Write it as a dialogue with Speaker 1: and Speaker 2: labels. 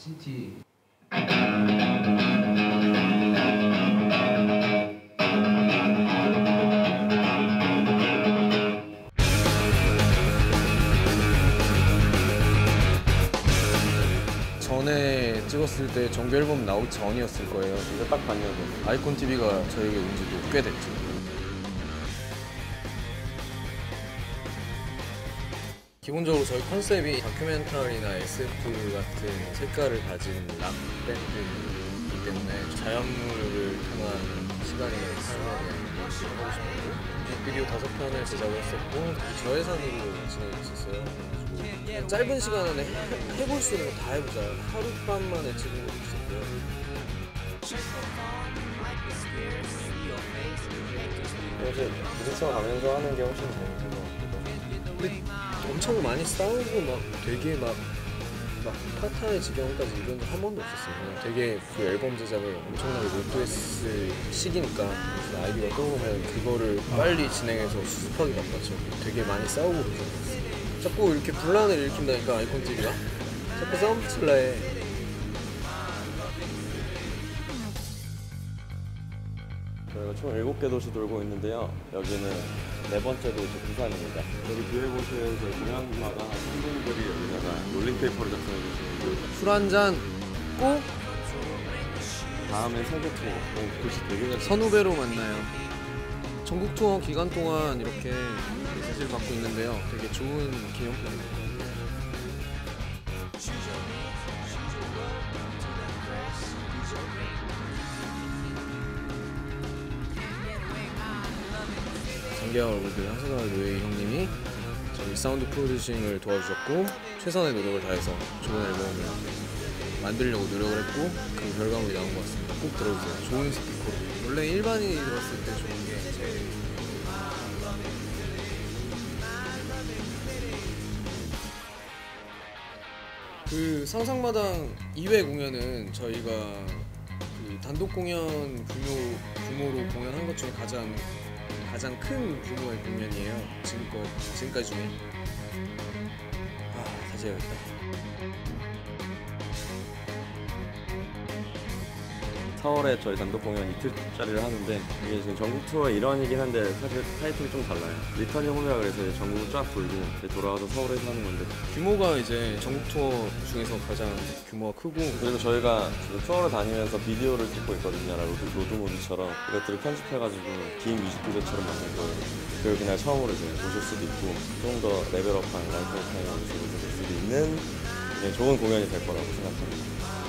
Speaker 1: CT 전에 찍었을 때 정규 앨범 나오기 전이었을 거예요.
Speaker 2: 이거 딱 봤냐고.
Speaker 1: 아이콘 TV가 저에게 온 지도 꽤 됐죠. 기본적으로 저희 컨셉이 다큐멘터리나 SF 같은 색깔을 가진 락 밴드이기 때문에 자연물을 통한 시간이 사용하는 것을 하고 싶었고 뮤직비디오 다섯 편을 제작을 했었고 저예산으로 진행했었어요. 짧은 시간 안에 해- 해볼 수 있는 거 다 해보자. 하룻밤 만에 찍은 것도 있었고요.
Speaker 2: 요새 부딪혀 가면서 하는 게 훨씬 재밌는 것 같기도.
Speaker 1: 엄청 많이 싸우고 막 되게 막, 막 파타의 지경까지 이런 적 한 번도 없었어요. 그냥 되게 그 앨범 제작을 엄청나게 몰두했을 시기니까 무슨 아이디어가 떠오르면 그거를 빨리 진행해서 수습하기 바빴죠. 되게 많이 싸우고 그랬어요. 자꾸 이렇게 분란을 일으킨다니까 아이콘 TV가 자꾸 싸움 붙일라 해.
Speaker 2: 저희가 총 7개 도시 돌고 있는데요. 여기는 네 번째 도시 부산입니다. 여기 뒤에 보시면 저희 고향마다 선생님들이 여기다가 롤링페이퍼를 작성해 주시고
Speaker 1: 술 한잔 꼭
Speaker 2: 다음엔 세계 투어. 어, 도시 되게 잘
Speaker 1: 선후배로 만나요. 전국 투어 기간 동안 이렇게 메시지를 받고 있는데요. 되게 좋은 기념품입니다. 장기하 얼굴들 하세가와 요헤이 형님이 저희 사운드 프로듀싱을 도와주셨고 최선의 노력을 다해서 좋은 앨범을 만들려고 노력을 했고 그 결과물이 나온 것 같습니다. 꼭 들어주세요. 좋은 스피커로. 원래 일반인이 들었을 때 좋은 게 제일 그 상상마당 2회 공연은 저희가 그 단독 공연 규모 규모로 공연한 것 중에 가장 가장 큰 규모의 공연이에요. 지금껏 지금까지 중에 아 다시 해야겠다.
Speaker 2: 4월에 저희 단독 공연 이틀짜리를 하는데 이게 지금 전국 투어의 일환이긴 한데 사실 타이틀이 좀 달라요. 리턴이 홈이라 그래서 이제 전국을 쫙 돌고 이제 돌아와서 서울에서 하는 건데
Speaker 1: 규모가 이제 전국 투어 중에서 가장 규모가 크고
Speaker 2: 그리고 저희가 지금 투어를 다니면서 비디오를 찍고 있거든요. 로드, 로드무비처럼 이것들을 편집해가지고 긴 뮤직비디오처럼 만든 거예요. 그걸 그냥 처음으로 이제 보실 수도 있고 좀 더 레벨업한 라이프 타임을 즐기실 수도 있는 네, 좋은 공연이 될 거라고 생각합니다.